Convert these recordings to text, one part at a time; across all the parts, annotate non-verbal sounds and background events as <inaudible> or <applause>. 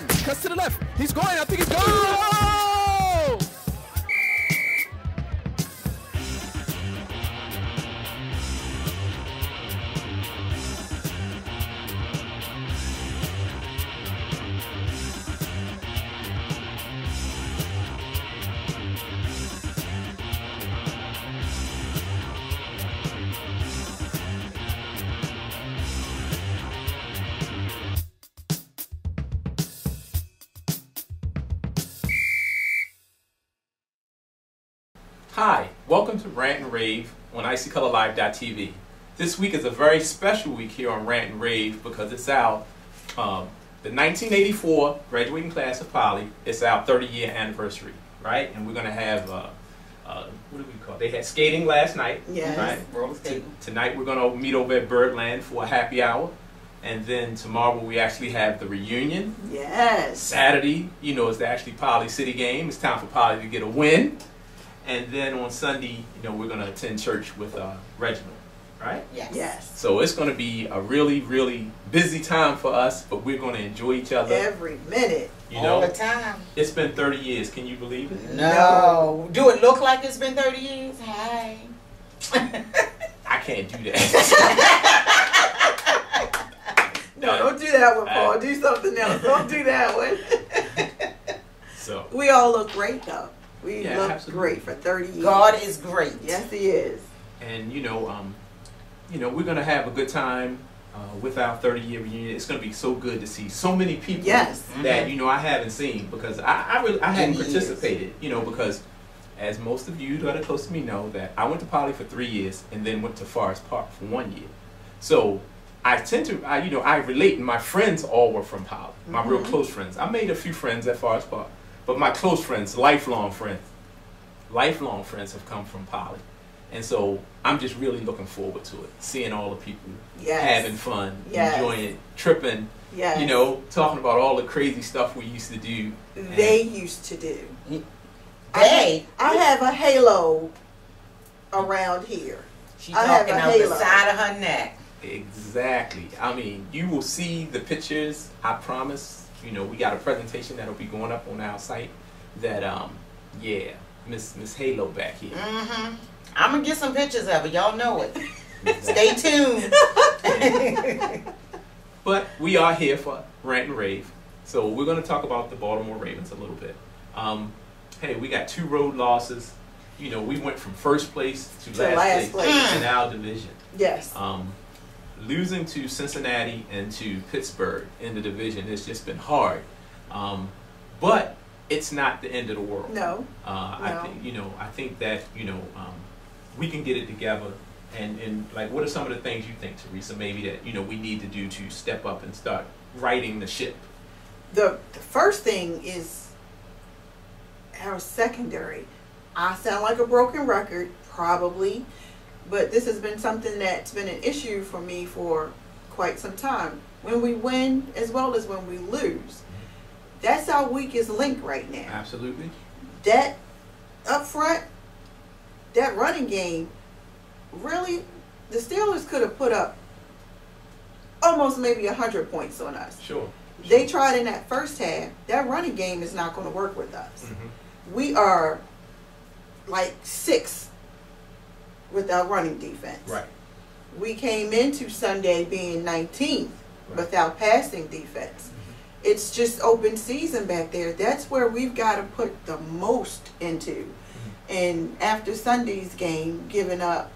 line, cuts to the left. He's going. I think he's going. Hi, welcome to Rant and Rave on IcyColorLive.tv. This week is a very special week here on Rant and Rave because it's our um, the 1984 graduating class of Poly. It's our 30 year anniversary, right? And we're gonna have uh, uh, what do we call? It? They had skating last night, Yes. right? T- skating. tonight we're gonna meet over at Birdland for a happy hour, and then tomorrow we actually have the reunion. Yes. Saturday, you know, is the actually Poly City game. It's time for Poly to get a win. And then on Sunday, you know, we're going to attend church with uh, Reginald, right? Yes. Yes. So it's going to be a really, really busy time for us, but we're going to enjoy each other. Every minute. You All know, the time. it's been 30 years. Can you believe it? No. Do it look like it's been 30 years? Hi. <laughs> I can't do that. <laughs> No, don't do that one, Paul. Do something else. Don't do that one. so, we all look great, though. We Yeah, look absolutely. great for 30 years. God is great. Yes, He is. and you know, um, you know, we're going to have a good time uh, with our 30 year reunion. It's going to be so good to see so many people. Yes. that you know I haven't seen because I, I really I hadn't In years. participated, you know, because as most of you that are close to me know that I went to Poly for three years and then went to Forest Park for one year. So I tend to I you know I relate and my friends all were from Poly. My real Mhm. close friends. I made a few friends at Forest Park, but my close friends, lifelong friends, lifelong friends have come from Poly. And so I'm just really looking forward to it, seeing all the people Yes. having fun, Yes. enjoying it, tripping, Yes. you know, talking about all the crazy stuff we used to do. they used to do. Mm. They. I have a halo around here. She's I have talking a on the side of her neck. Exactly. I mean, you will see the pictures. I promise. You know, we got a presentation that'll be going up on our site. That um, yeah, Miss Miss Halo back here. Mm-hmm. I'm going to get some pictures of it. Y'all know it. Stay tuned. <laughs> But we are here for rant and rave, so we're going to talk about the Baltimore Ravens a little bit. Um, hey, we got two road losses. You know, we went from first place to, To last, last place, place. in our division. Yes. Um, losing to Cincinnati and to Pittsburgh in the division has just been hard. Um, but it's not the end of the world. No. Uh, I think you know. I think that you know um, we can get it together. And and like, what are some of the things you think, Theresa? Maybe that you know we need to do to step up and start righting the ship. The, the first thing is our secondary. I sound like a broken record, probably, but this has been something that's been an issue for me for quite some time. When we win as well as when we lose, that's our weakest link right now. Absolutely. That up front, that running game, really, the Steelers could have put up almost maybe 100 points on us. Sure. They tried in that first half. That running game is not going to work with us. Mhm. We are like six with our running defense. Right. We came into Sunday being 19th Right. with our passing defense. It's just open season back there. That's where we've got to put the most into. And after Sunday's game, giving up,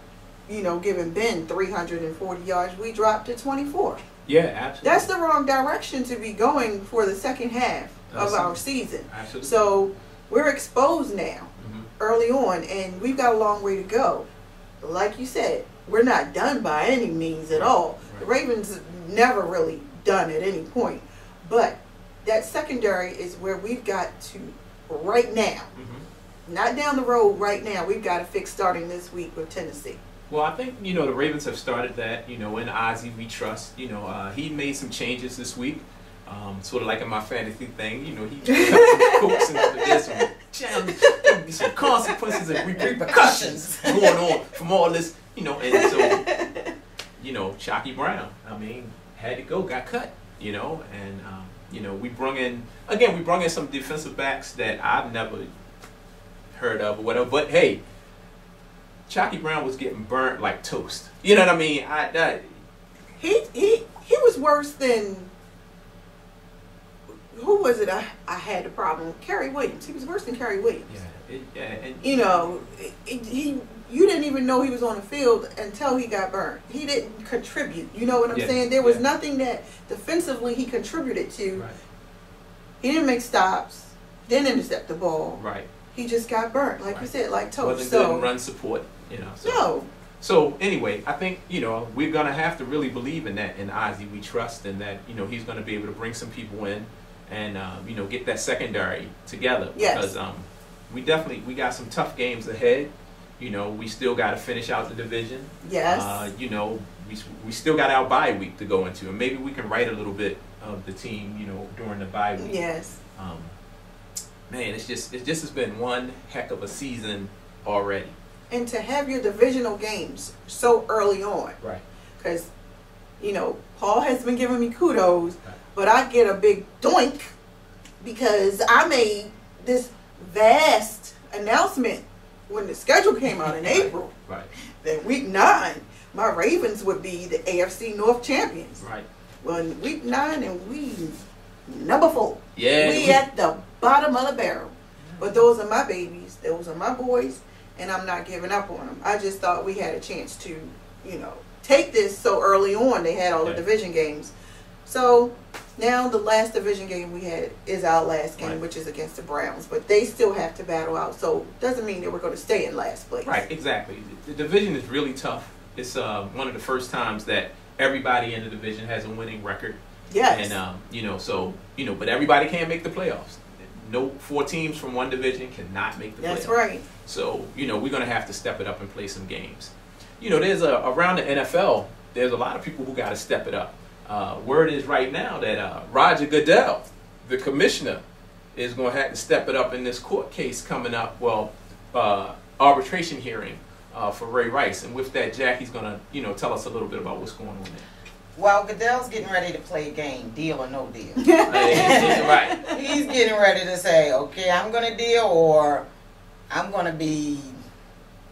you know, giving Ben 340 yards, we dropped to 24. Yeah. Absolutely. That's the wrong direction to be going for the second half of our season. Absolutely. So we're exposed now Mhm. early on, and we've got a long way to go. Like you said, we're not done by any means at all. The Ravens never really done at any point, but that secondary is where we've got to right now, Mhm. not down the road. Right now, we've got to fix starting this week with Tennessee. Well, I think you know the Ravens have started that. You know, in Ozzie we trust. You know, uh, he made some changes this week. Um, sort of like in my fantasy thing, you know, he <laughs> quotes and there's some, some consequences and repercussions going on from all this, you know, and so, you know, Chykie Brown, I mean, had to go, got cut, you know, and um, you know, we brung in again. We brung in some defensive backs that I've never heard of or whatever. But hey, Chykie Brown was getting burnt like toast. You know what I mean? I He he he was worse than who was it? I I had the problem. with? Cary Williams. He was worse than Cary Williams. yeah, it, yeah, and, You know, it, he you didn't even know he was on the field until he got burned. He didn't contribute. You know what I'm Yeah, saying? There was yeah. nothing that defensively he contributed to. right, He didn't make stops. Didn't intercept the ball. right. He just got burnt, like you said, like toast. Wasn't good in run support. You know. So. no, So anyway, I think you know we're gonna have to really believe in that in Ozzie. We trust in that you know he's gonna be able to bring some people in and um, you know get that secondary together Yes. because um, we definitely we got some tough games ahead. You know we still got to finish out the division. yes, Uh, you know we we still got our bye week to go into, and maybe we can write a little bit of the team. You know during the bye week. yes. Um, man, it's just it just has been one heck of a season already. And to have your divisional games so early on, Right. because you know Paul has been giving me kudos, Right. But I get a big doink because I made this vast announcement when the schedule came out in. <laughs> April Right. that week nine my Ravens would be the AFC North champions. Right. Well, in week nine and we number four. Yeah. we we- at the bottom of the barrel. But those are my babies. Those are my boys, and I'm not giving up on them. I just thought we had a chance to, you know, take this so early on. They had all the Yeah. division games. So now the last division game we had is our last game, Right. which is against the Browns. But they still have to battle out. So doesn't mean that we're going to stay in last place. Right, exactly. The division is really tough. It's uh, one of the first times that everybody in the division has a winning record, Yes. and um, you know, so you know, but everybody can't make the playoffs. No four teams from one division cannot make the That's playoffs. That's right. So you know, we're gonna have to step it up and play some games. You know, there's a around the NFL. There's a lot of people who got to step it up. Uh, word is right now that uh, Roger Goodell, the commissioner, is going to have to step it up in this court case coming up. Well, uh, arbitration hearing uh, for Ray Rice, and with that, Jackie's going to you know tell us a little bit about what's going on there. Well, Goodell's getting ready to play a game, deal or no deal. <laughs> right, He's getting ready to say, okay, I'm going to deal or I'm going to be,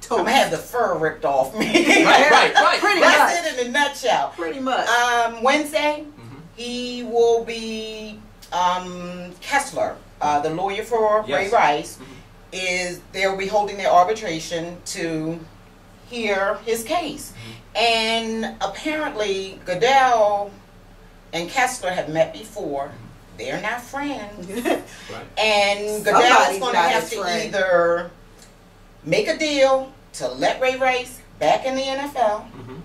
I'm going to have the fur ripped off me. right, right, right. Pretty <laughs> That's much. it in a nutshell. Pretty much. Um, Wednesday, Mhm. he will be um, Kessler, uh, the lawyer for Ray Yes. Rice, Mhm. is they'll be holding their arbitration to hear his case. And apparently, Goodell and Kessler have met before. They're not friends. <laughs> Right. And Somebody's Goodell's going to have to friend. either make a deal to let Ray Rice back in the NFL Mhm.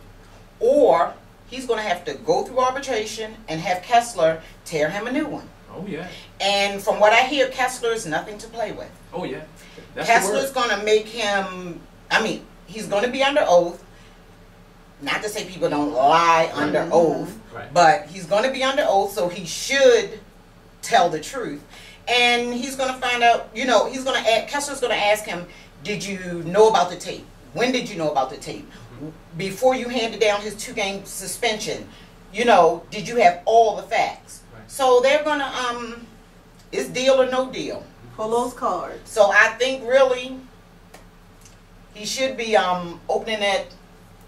or he's going to have to go through arbitration and have Kessler tear him a new one. Oh yeah. And from what I hear, Kessler is nothing to play with. Oh yeah. That's Kessler's going to make him, I mean, he's going to be under oath. Not to say people don't lie under oath, Right. but he's going to be under oath, so he should tell the truth. And he's going to find out, you know, he's going to, Kessler's going to ask him, did you know about the tape? When did you know about the tape? Before you handed down his two game suspension, you know, did you have all the facts? Right. So they're going to, um, it's deal or no deal. Pull those cards. So I think really he should be um opening that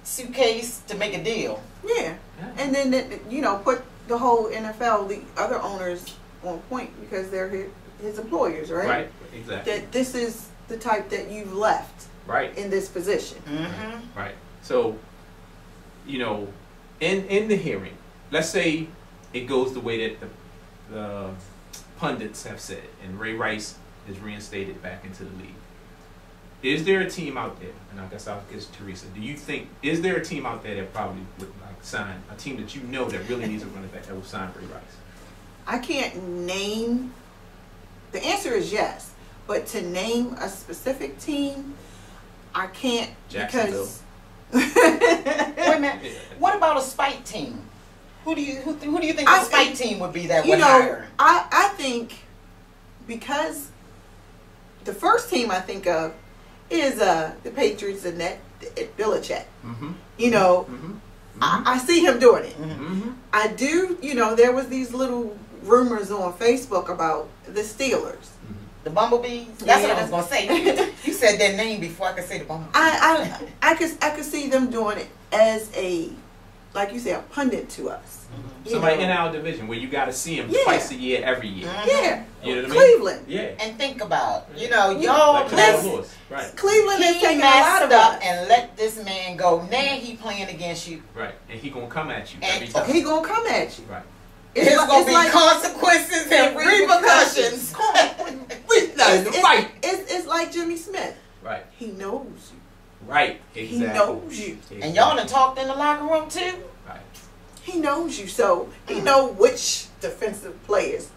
suitcase to make a deal. Yeah. Yeah. And then, that- you know, put the whole NFL, the other owners on point because they're his, his employers, right? Right. Exactly. That this is the type that you've left Right. in this position. Mm-hmm. Right. So, you know, in in the hearing, let's say it goes the way that the, the pundits have said, and Ray Rice is reinstated back into the league. Is there a team out there? And I guess I'll guess Theresa. Do you think is there a team out there that probably would like sign a team that you know that really needs a running back that will sign Ray Rice? I can't name. The answer is yes, but to name a specific team, I can't because. Wait a minute. <laughs> What about a spite team? Who do you who, who do you think the I- spite team would be that you would know, hire? I I think because the first team I think of is uh the Patriots and that Belichick. Mm-hmm. You know, Mm-hmm. I, I see him doing it. Mm-hmm. I do, you know, there was these little rumors on Facebook about the Steelers. The bumblebees. That's what I was gonna say. you said their name before I could say the bumblebee. I, I, I could, I could see them doing it as a, like you say, a pundit to us. You Somebody know. in our division where you got to see him Yeah. twice a year, every year. Mhm. Yeah, You know what I mean? Cleveland. Yeah. And think about, you know, y'all Like let's- Carl Lewis. Right. Cleveland is he taking a lot messed of up us. and let this man go. Now he playing against you. Right. And he gonna come at you And- every time. He gonna come at you. Right. It's There's like- gonna it's be like- consequences and repercussions. It's, it's, right. it's, it's like Jimmy Smith. Right. He knows you. Right. He knows you. and y'all done talked in the locker room too. Right. He knows you. So he know which defensive players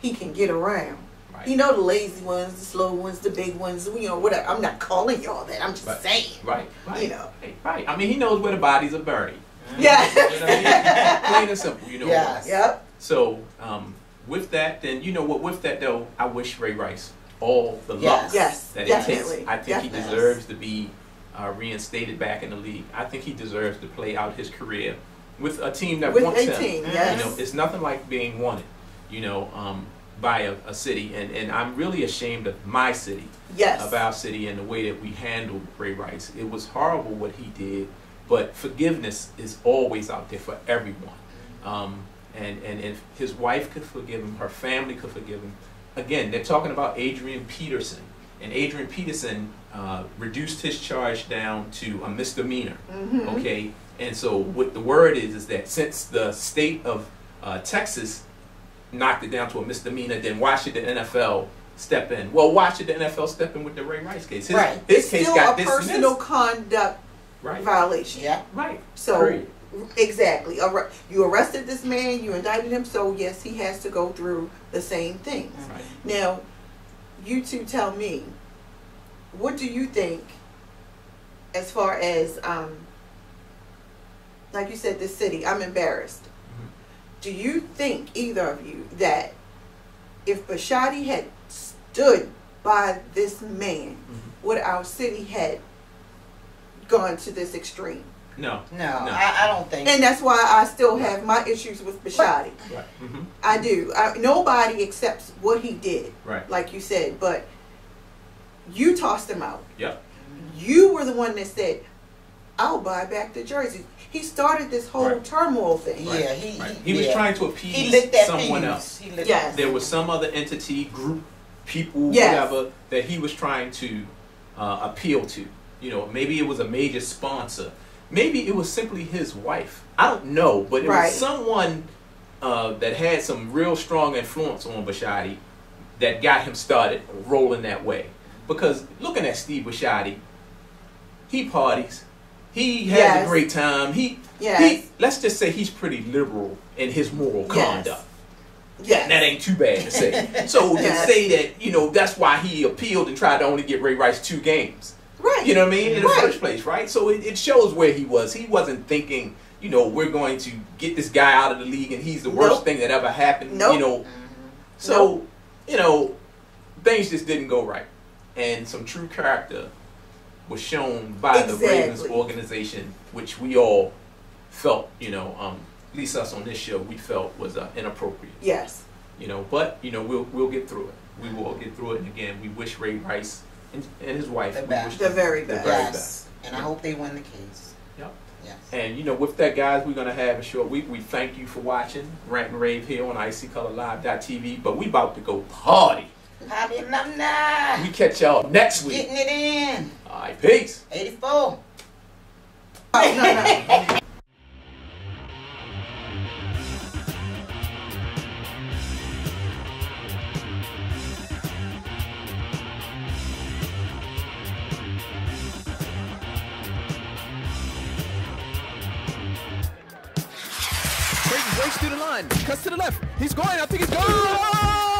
he can get around. Right. He know the lazy ones, the slow ones, the big ones. You know, whatever. I'm not calling y'all that. I'm just Right. saying. Right. Right. You know. Right. Right. I mean, he knows where the bodies are buried. Yeah. You know I mean? Plain and simple. You know. Yes. yep. So, um, with that, then you know what? With that, though, I wish Ray Rice all the Yes. luck Yes. that it takes. I think he definitely. deserves to be uh, reinstated back in the league. I think he deserves to play out his career with a team that With wants a him. team. You Yes. You know, it's nothing like being wanted. You know, um, by a, a city, and and I'm really ashamed of my city yes. of our city and the way that we handled Ray Rice. It was horrible what he did, but forgiveness is always out there for everyone. Um, and, and if his wife could forgive him, her family could forgive him. Again, they're talking about Adrian Peterson. And Adrian Peterson uh, reduced his charge down to a misdemeanor. Mhm. Okay? And so what the word is is that since the state of uh, Texas knocked it down to a misdemeanor, then why should the NFL step in? Well, why should the NFL step in with the Ray Rice case? His, Right. his It's case still got a dismissed. personal conduct right. violation. Yeah. Right. So Period. exactly, Arre- you arrested this man, you indicted him, so yes, he has to go through the same things. Right. Now, you two tell me, what do you think, as far as um, like you said, this city? I'm embarrassed. Mm-hmm. Do you think either of you that if Bisciotti had stood by this man, Mhm. would our city had gone to this extreme? No. No, No. I, I don't think. And that's why I still have my issues with Bisciotti. Right. hmm I do. I, nobody accepts what he did, Right. like you said, but you tossed him out. Yep. You were the one that said, I'll buy back the jersey. He started this whole Right. turmoil thing. yeah, he, Right. he, He was yeah. trying to He appease lit that someone fuse. else. He lit Yes. There was some other entity, group, people, Yes. whatever, that he was trying to uh, appeal to. You know, maybe it was a major sponsor. Maybe it was simply his wife. I don't know, but it Right. was someone uh, that had some real strong influence on Bisciotti that got him started rolling that way. Because looking at Steve Bisciotti, he parties. He has Yes. a great time. He, Yes. he let's just say he's pretty liberal in his moral Yes. conduct. Yeah, That ain't too bad to say. <laughs> So to say that, you know, that's why he appealed and tried to only get Ray Rice two games. Right. You know what I mean? In the Right. first place, right? So it, it shows where he was. He wasn't thinking, you know, we're going to get this guy out of the league and he's the worst Nope. thing that ever happened. Nope. You know. So, you know, things just didn't go right. And some true character was shown by the Ravens organization, which we all felt, you know, um, at least us on this show, we felt was uh, inappropriate Yes. you know. But you know, we'll we'll get through it. We will get through it. And again, we wish Ray Rice and, and his wife The best. The them very the best. very yes. best. And I hope they win the case. Yep. Yes. And you know, with that, guys, we're gonna have a short week. We thank you for watching Rant and Rave here on ICColorLive.tv. But we about to go party. Happy alumni. We catch y'all next week. Getting it in. All right, peace. 84. <laughs> Oh, no, no. Breaks through the line, cuts to the left. He's going. I think he's going.